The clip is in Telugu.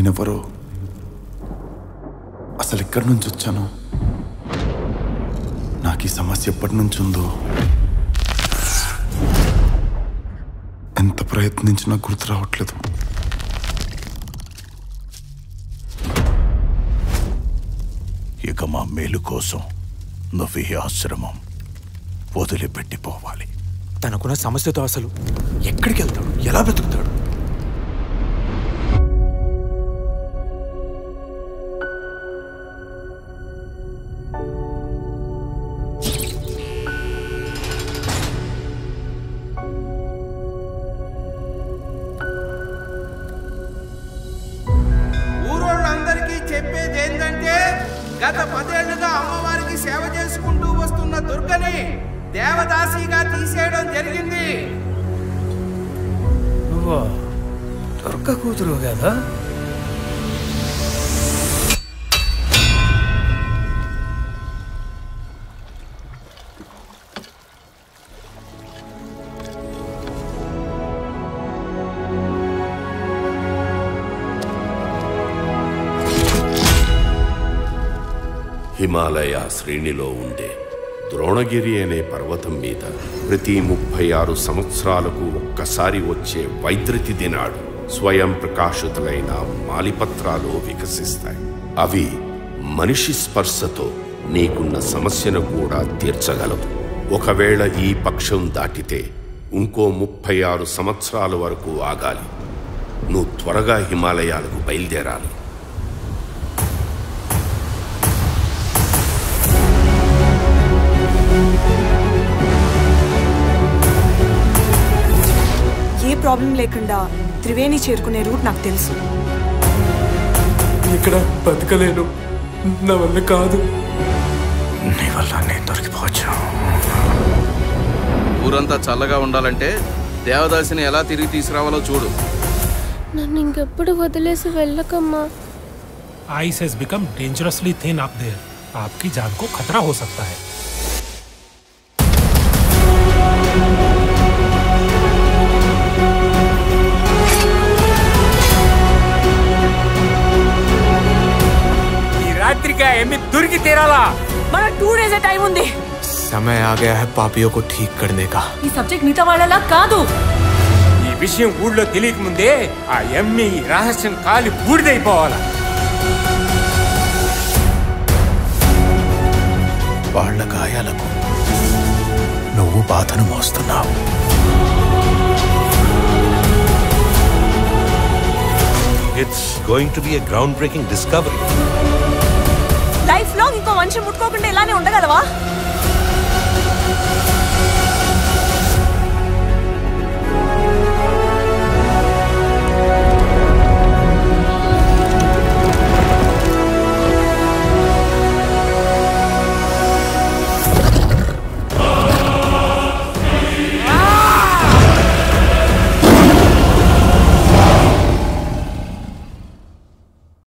నేనెవరో? అసలు ఎక్కడి నుంచి వచ్చాను? నాకు ఈ సమస్య ఎప్పటి నుంచి ఉందో? ఎంత ప్రయత్నించినా గుర్తు రావట్లేదు. ఇక మా మేలు కోసం నువ్వు ఈ ఆశ్రమం వదిలిపెట్టిపోవాలి. తనకున్న సమస్యతో అసలు ఎక్కడికి వెళ్తాడు? ఎలా బ్రతుకుతాడు? గత పదేళ్ళుగా అమ్మవారికి సేవ చేసుకుంటూ వస్తున్న దుర్గని దేవదాసిగా తీసేయడం జరిగింది. నువ్వు దుర్గ కూతురు కదా? హిమాలయ శ్రేణిలో ఉండే ద్రోణగిరి అనే పర్వతం మీద ప్రతి ముప్పై ఆరు సంవత్సరాలకు ఒక్కసారి వచ్చే వైద్యుతి దినాడు స్వయం ప్రకాశితులైన మాలిపత్రాలు వికసిస్తాయి. అవి మనిషి స్పర్శతో నీకున్న సమస్యను కూడా తీర్చగలవు. ఒకవేళ ఈ పక్షం దాటితే ఇంకో ముప్పై ఆరు సంవత్సరాల వరకు ఆగాలి. నువ్వు త్వరగా హిమాలయాలకు బయలుదేరాలి. ప్రాబ్లం లేకుండా త్రివేణి చేరుకునే రూట్ నాకు తెలుసు ఇక్కడ బతకలేను నా వల్ల కాదు నీ వల్ల నేను దొరికిపోవచ్చు ఊరంతా చల్లగా ఉండాలంటే దేవదాసిని ఎలా తిరిగి తీసుకురావాలో చూడు నన్ను ఇంకెప్పుడు వదిలేసి వెళ్ళకమ్మా ice has become dangerously thin up there आपकी जान को खतरा हो सकता है రాత్రికి ఆ ఎమ్మి దొరికి తీరాలా మన టూ డేస్ టైం ఉంది समय आ गया है पापियों को ठीक करने का ఈ సబ్జెక్ట్ మిగతా వాళ్ళలా కాదు ఈ విషయం ఊళ్ళో తెలియక ముందే ఆ ఎమ్మి ఈ రహస్యం కాలి బూడిదైపోవాలా వాళ్ళ గాయాలకు నువ్వు బాధను మోస్తున్నావు It's going to be a groundbreaking discovery. ఇంకో మనిషి ముట్టుకోకుండా ఇలానే ఉండగలవా?